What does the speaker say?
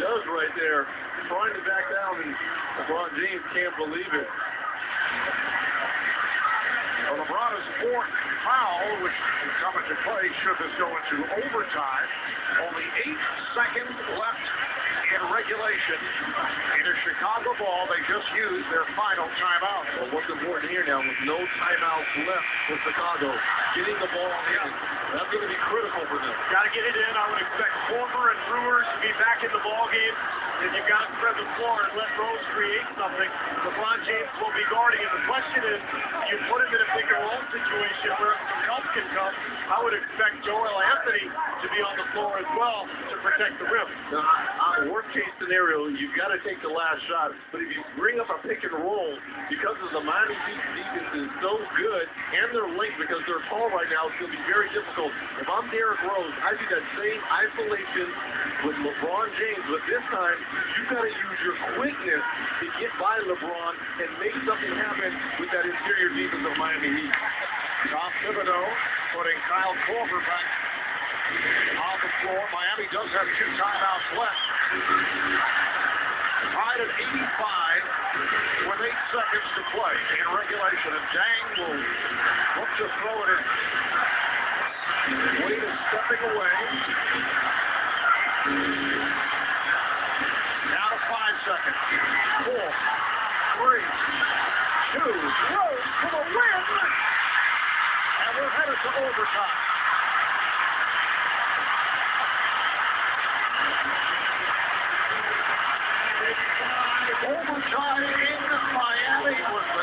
does right there, trying to back down, and LeBron James can't believe it. Well, LeBron is fourth foul, which will come into play should this go into overtime. Only eight seconds left in regulation. In a Chicago ball, they just used their final timeout. But what's important here now, with no timeouts left for Chicago, getting the ball in, that's going to be critical for them. Got to get it in. I would expect Korver and Brewers to be back in the ball If you've got spread the floor and let Rose create something, LeBron James will be guarding. And the question is, you put him in a pick and roll situation where I would expect Joel Anthony to be on the floor as well to protect the rim. Now, the worst case scenario, you've got to take the last shot. But if you bring up a pick and roll, because of the Miami Heat defense is so good, and their length because they're tall right now, it's going to be very difficult. If I'm Derrick Rose, I do that same isolation with LeBron James, but this time you've got to use your quickness to get by LeBron and make something happen with that interior defense of Miami Heat. Tom Thibodeau putting Kyle Korver back on the floor. Miami does have two timeouts left. Tied at 85 with eight seconds to play in regulation. And Deng will look to throw it in. Wade is stepping away. Now to five seconds. Four, three, two, Rose to overtime. Overtime in Miami with